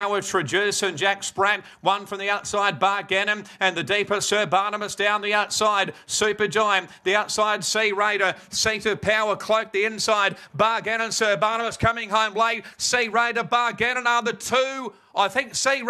Howard Traduce and Jack Spratt. One from the outside, Bar Gannon, And the deeper Sir Barnabas down the outside. Super Giant. The outside, Sea Raider. Seat of Power Cloak the inside. Bar Gannon, Sir Barnabas coming home late. Sea Raider, Bar Gannon are the two. I think Sea Raider.